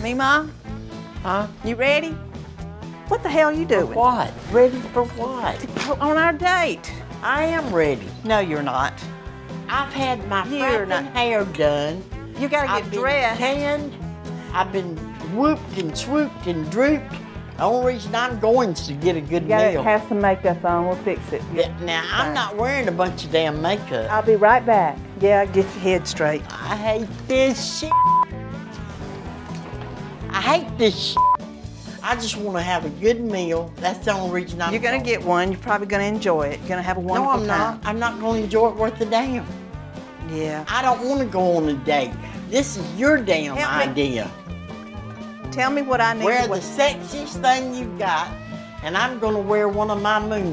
Mema, Huh? you ready? What the hell you For doing? what? Ready for what? On our date. I am ready. No, you're not. I've had my You're freaking not- hair done. You gotta I've get been dressed. tanned. I've been whooped and swooped and drooped. The only reason I'm going is to get a good You gotta meal. have some makeup on. We'll fix it. Yeah, now, I'm not wearing a bunch of damn makeup. I'll be right back. Yeah, get your head straight. I hate this shit. I hate this. I just want to have a good meal. That's the only reason I'm You're gonna going. get one. You're probably gonna enjoy it. You're gonna have a wonderful time. No, I'm time. not. I'm not going to enjoy it worth a damn. Yeah. I don't want to go on a date. This is your damn Help me. idea. Tell me what I need Wear to the wear. sexiest thing you've got, and I'm going to wear one of my moo